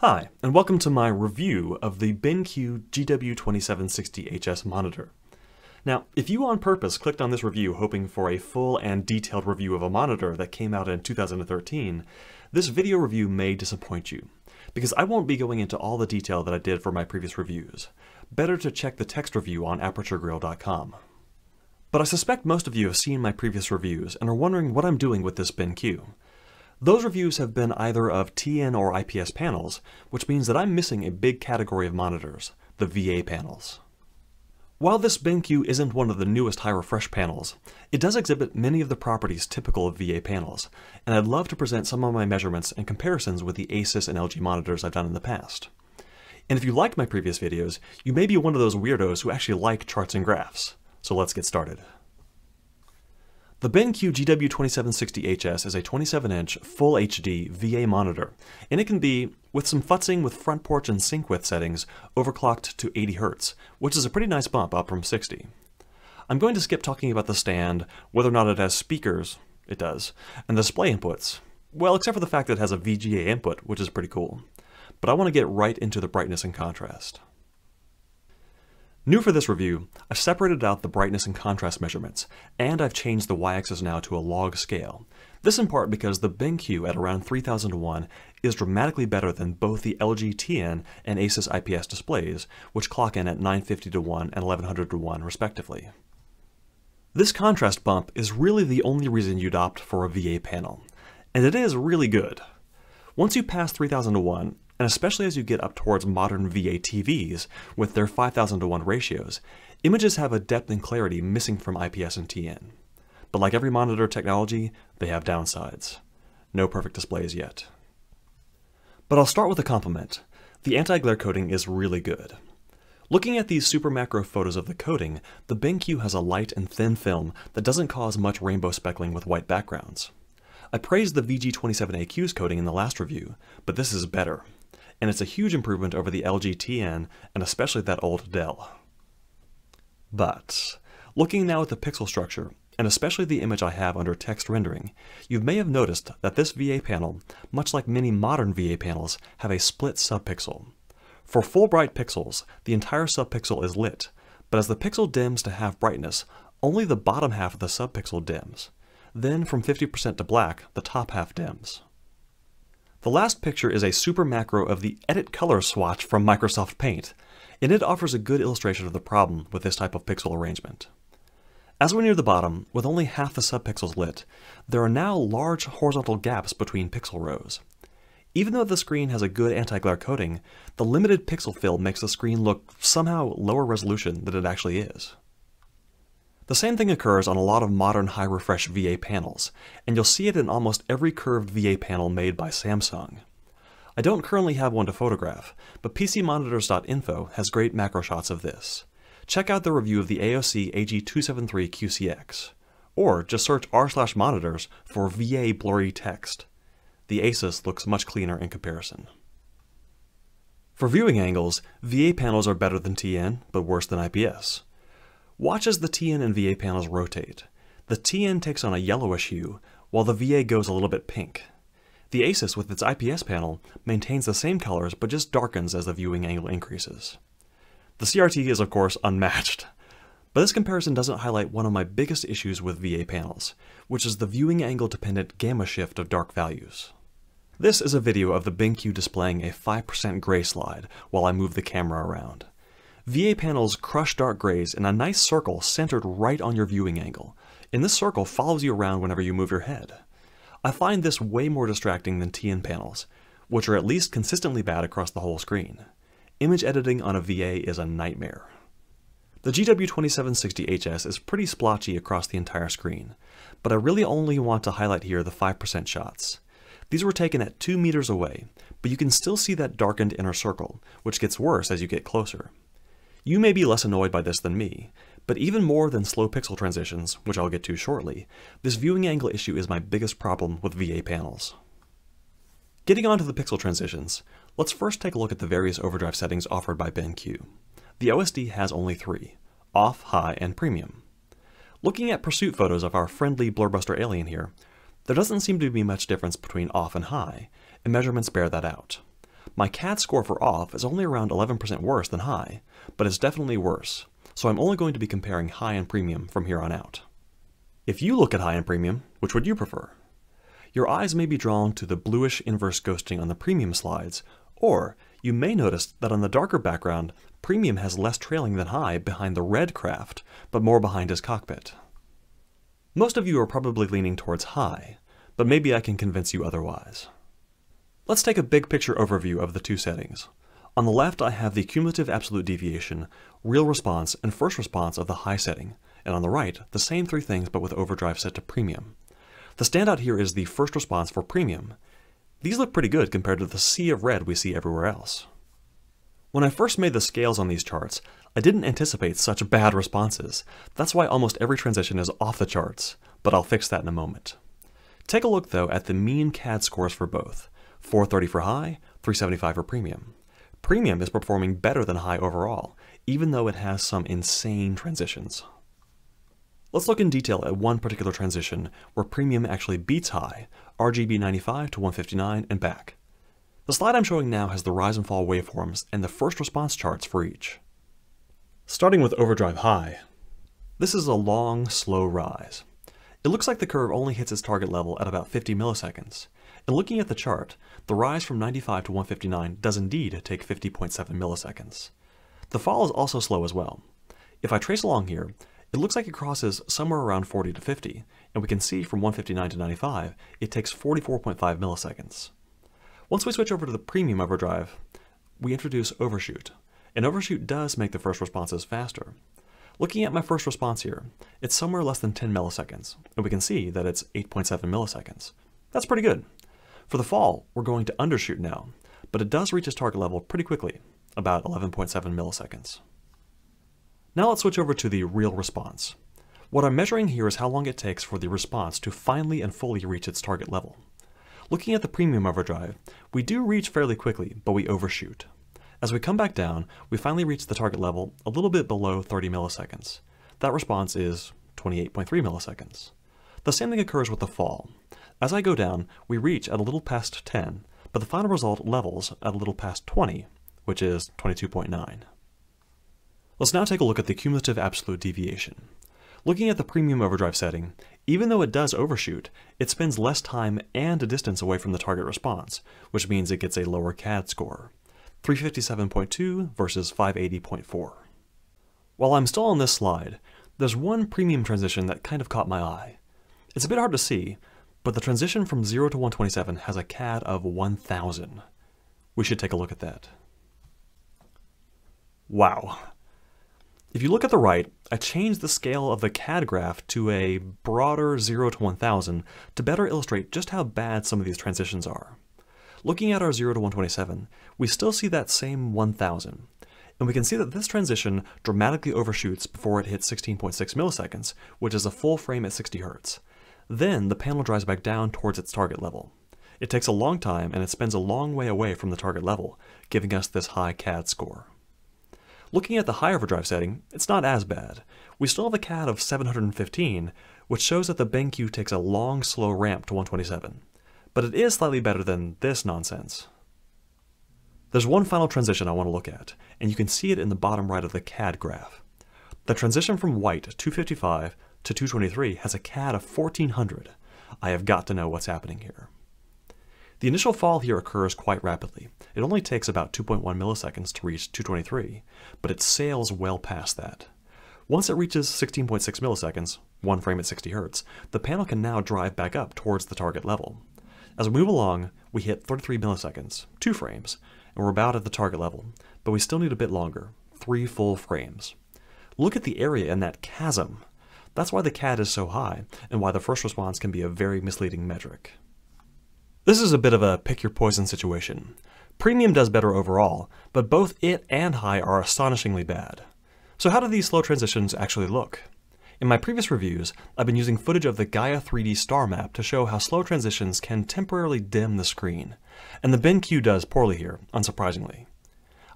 Hi, and welcome to my review of the BenQ GW2760HS monitor. Now, if you on purpose clicked on this review hoping for a full and detailed review of a monitor that came out in 2013, this video review may disappoint you, because I won't be going into all the detail that I did for my previous reviews. Better to check the text review on ApertureGrille.com. But I suspect most of you have seen my previous reviews and are wondering what I'm doing with this BenQ. Those reviews have been either of TN or IPS panels, which means that I'm missing a big category of monitors, the VA panels. While this BenQ isn't one of the newest high refresh panels, it does exhibit many of the properties typical of VA panels, and I'd love to present some of my measurements and comparisons with the Asus and LG monitors I've done in the past. And if you liked my previous videos, you may be one of those weirdos who actually like charts and graphs. So let's get started. The BenQ GW2760HS is a 27-inch Full HD VA monitor, and it can be, with some futzing with front porch and sync width settings, overclocked to 80 Hz, which is a pretty nice bump up from 60. I'm going to skip talking about the stand, whether or not it has speakers, it does, and the display inputs, well except for the fact that it has a VGA input, which is pretty cool. But I want to get right into the brightness and contrast. New for this review, I've separated out the brightness and contrast measurements, and I've changed the y-axis now to a log scale. This in part because the BenQ at around 3000 to 1 is dramatically better than both the LG TN and Asus IPS displays, which clock in at 950 to 1 and 1100 to 1 respectively. This contrast bump is really the only reason you'd opt for a VA panel, and it is really good. Once you pass 3000 to 1, and especially as you get up towards modern VA TVs with their 5000 to 1 ratios, images have a depth and clarity missing from IPS and TN. But like every monitor technology, they have downsides. No perfect displays yet. But I'll start with a compliment. The anti-glare coating is really good. Looking at these super macro photos of the coating, the BenQ has a light and thin film that doesn't cause much rainbow speckling with white backgrounds. I praised the VG27AQ's coating in the last review, but this is better and it's a huge improvement over the LG TN and especially that old Dell. But, looking now at the pixel structure, and especially the image I have under text rendering, you may have noticed that this VA panel, much like many modern VA panels, have a split subpixel. For full bright pixels, the entire subpixel is lit, but as the pixel dims to half brightness, only the bottom half of the subpixel dims. Then from 50% to black, the top half dims. The last picture is a super macro of the Edit Color swatch from Microsoft Paint, and it offers a good illustration of the problem with this type of pixel arrangement. As we near the bottom, with only half the subpixels lit, there are now large horizontal gaps between pixel rows. Even though the screen has a good anti-glare coating, the limited pixel fill makes the screen look somehow lower resolution than it actually is. The same thing occurs on a lot of modern high refresh VA panels, and you'll see it in almost every curved VA panel made by Samsung. I don't currently have one to photograph, but PCMonitors.info has great macro shots of this. Check out the review of the AOC AG273QCX, or just search r slash monitors for VA blurry text. The Asus looks much cleaner in comparison. For viewing angles, VA panels are better than TN, but worse than IPS. Watch as the TN and VA panels rotate. The TN takes on a yellowish hue, while the VA goes a little bit pink. The Asus with its IPS panel maintains the same colors but just darkens as the viewing angle increases. The CRT is of course unmatched, but this comparison doesn't highlight one of my biggest issues with VA panels, which is the viewing angle dependent gamma shift of dark values. This is a video of the BenQ displaying a 5% gray slide while I move the camera around. VA panels crush dark grays in a nice circle centered right on your viewing angle, and this circle follows you around whenever you move your head. I find this way more distracting than TN panels, which are at least consistently bad across the whole screen. Image editing on a VA is a nightmare. The GW2760HS is pretty splotchy across the entire screen, but I really only want to highlight here the 5% shots. These were taken at 2 meters away, but you can still see that darkened inner circle, which gets worse as you get closer. You may be less annoyed by this than me, but even more than slow pixel transitions, which I'll get to shortly, this viewing angle issue is my biggest problem with VA panels. Getting on to the pixel transitions, let's first take a look at the various overdrive settings offered by BenQ. The OSD has only three, off, high, and premium. Looking at pursuit photos of our friendly Blurbuster alien here, there doesn't seem to be much difference between off and high, and measurements bear that out. My CAD score for off is only around 11% worse than high, but it's definitely worse, so I'm only going to be comparing high and premium from here on out. If you look at high and premium, which would you prefer? Your eyes may be drawn to the bluish inverse ghosting on the premium slides, or you may notice that on the darker background, premium has less trailing than high behind the red craft, but more behind his cockpit. Most of you are probably leaning towards high, but maybe I can convince you otherwise. Let's take a big picture overview of the two settings. On the left, I have the cumulative absolute deviation, real response, and first response of the high setting, and on the right, the same three things but with overdrive set to premium. The standout here is the first response for premium. These look pretty good compared to the sea of red we see everywhere else. When I first made the scales on these charts, I didn't anticipate such bad responses. That's why almost every transition is off the charts, but I'll fix that in a moment. Take a look though at the mean CAD scores for both. 430 for high, 375 for premium. Premium is performing better than high overall, even though it has some insane transitions. Let's look in detail at one particular transition where premium actually beats high, RGB 95 to 159 and back. The slide I'm showing now has the rise and fall waveforms and the first response charts for each. Starting with overdrive high, this is a long, slow rise. It looks like the curve only hits its target level at about 50 milliseconds, and looking at the chart, the rise from 95 to 159 does indeed take 50.7 milliseconds. The fall is also slow as well. If I trace along here, it looks like it crosses somewhere around 40 to 50, and we can see from 159 to 95, it takes 44.5 milliseconds. Once we switch over to the premium overdrive, we introduce overshoot, and overshoot does make the first responses faster. Looking at my first response here, it's somewhere less than 10 milliseconds, and we can see that it's 8.7 milliseconds. That's pretty good. For the fall, we're going to undershoot now, but it does reach its target level pretty quickly, about 11.7 milliseconds. Now let's switch over to the real response. What I'm measuring here is how long it takes for the response to finally and fully reach its target level. Looking at the premium overdrive, we do reach fairly quickly, but we overshoot. As we come back down, we finally reach the target level a little bit below 30 milliseconds. That response is 28.3 milliseconds. The same thing occurs with the fall. As I go down, we reach at a little past 10, but the final result levels at a little past 20, which is 22.9. Let's now take a look at the cumulative absolute deviation. Looking at the premium overdrive setting, even though it does overshoot, it spends less time and a distance away from the target response, which means it gets a lower CAD score. 357.2 versus 580.4. While I'm still on this slide, there's one premium transition that kind of caught my eye. It's a bit hard to see, but the transition from 0 to 127 has a CAD of 1000. We should take a look at that. Wow. If you look at the right, I changed the scale of the CAD graph to a broader 0 to 1000 to better illustrate just how bad some of these transitions are. Looking at our 0 to 127, we still see that same 1000. And we can see that this transition dramatically overshoots before it hits 16.6 milliseconds, which is a full frame at 60 Hz. Then the panel dries back down towards its target level. It takes a long time and it spends a long way away from the target level, giving us this high CAD score. Looking at the high overdrive setting, it's not as bad. We still have a CAD of 715, which shows that the BenQ takes a long, slow ramp to 127 but it is slightly better than this nonsense. There's one final transition I want to look at, and you can see it in the bottom right of the CAD graph. The transition from white 255 to 223 has a CAD of 1400. I have got to know what's happening here. The initial fall here occurs quite rapidly. It only takes about 2.1 milliseconds to reach 223, but it sails well past that. Once it reaches 16.6 milliseconds, one frame at 60 Hz, the panel can now drive back up towards the target level. As we move along, we hit 33 milliseconds, two frames, and we're about at the target level, but we still need a bit longer, three full frames. Look at the area in that chasm. That's why the CAD is so high, and why the first response can be a very misleading metric. This is a bit of a pick your poison situation. Premium does better overall, but both it and high are astonishingly bad. So how do these slow transitions actually look? In my previous reviews, I've been using footage of the Gaia 3D star map to show how slow transitions can temporarily dim the screen, and the BenQ does poorly here, unsurprisingly.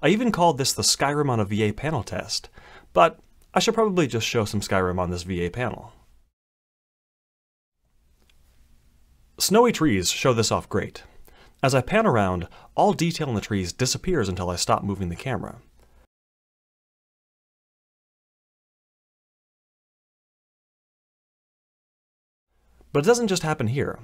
I even called this the Skyrim on a VA panel test, but I should probably just show some Skyrim on this VA panel. Snowy trees show this off great. As I pan around, all detail in the trees disappears until I stop moving the camera. But it doesn't just happen here.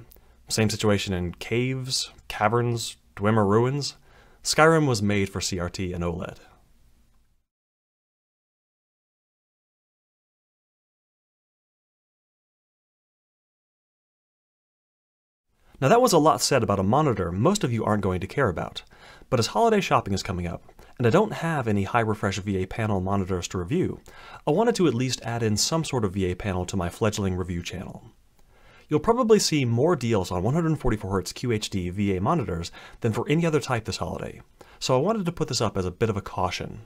Same situation in caves, caverns, Dwemer ruins. Skyrim was made for CRT and OLED. Now that was a lot said about a monitor most of you aren't going to care about, but as holiday shopping is coming up, and I don't have any high refresh VA panel monitors to review, I wanted to at least add in some sort of VA panel to my fledgling review channel. You'll probably see more deals on 144Hz QHD VA monitors than for any other type this holiday, so I wanted to put this up as a bit of a caution.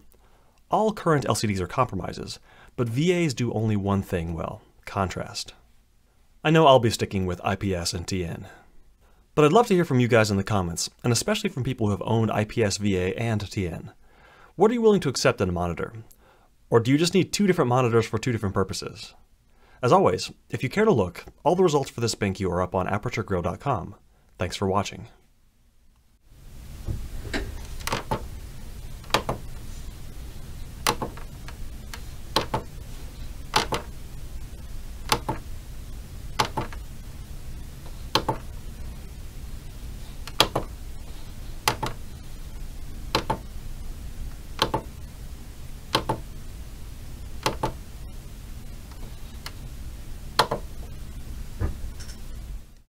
All current LCDs are compromises, but VAs do only one thing well, contrast. I know I'll be sticking with IPS and TN. But I'd love to hear from you guys in the comments, and especially from people who have owned IPS VA and TN. What are you willing to accept in a monitor? Or do you just need two different monitors for two different purposes? As always, if you care to look, all the results for this BenQ are up on aperturegrille.com. Thanks for watching.